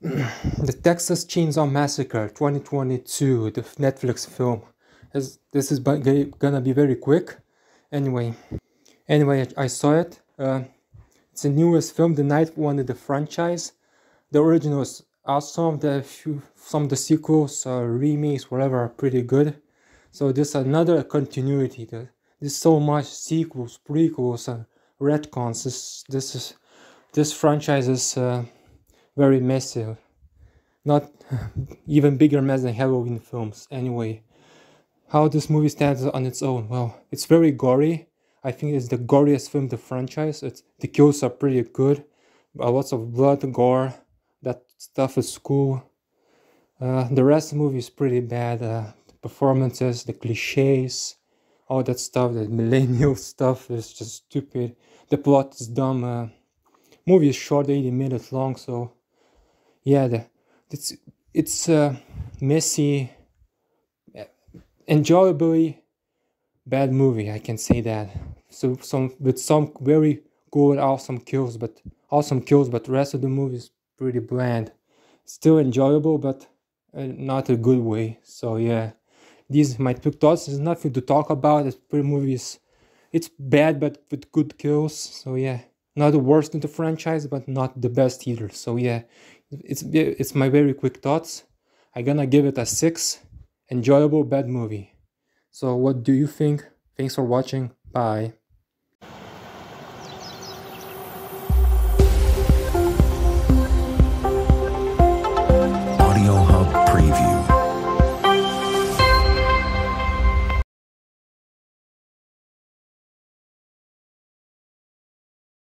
the Texas Chainsaw Massacre 2022, the Netflix film. This, this is gonna be very quick. Anyway, anyway, I saw it. Uh, it's the newest film, the ninth one in the franchise. The original is awesome. The few, some of the sequels, uh, remakes, whatever, are pretty good. So this another continuity. There's so much sequels, prequels, and retcons. This this is this franchise is. Uh, very massive. Not even bigger mess than Halloween films, anyway. How this movie stands on its own? Well, it's very gory. I think it's the goriest film the franchise. It's, the kills are pretty good. Uh, lots of blood, gore. That stuff is cool. Uh, the rest of the movie is pretty bad. Uh, the performances, the cliches, all that stuff, the millennial stuff is just stupid. The plot is dumb. Uh, movie is short, 80 minutes long, so yeah the, it's it's a messy enjoyably bad movie i can say that. So some with some very good awesome kills but awesome kills but rest of the movie is pretty bland. Still enjoyable but uh, not a good way. So yeah. These my two thoughts there's nothing to talk about. This pretty movie is it's bad but with good kills. So yeah. Not the worst in the franchise but not the best either. So yeah it's it's my very quick thoughts. I'm gonna give it a six. Enjoyable bad movie. So what do you think? Thanks for watching. Bye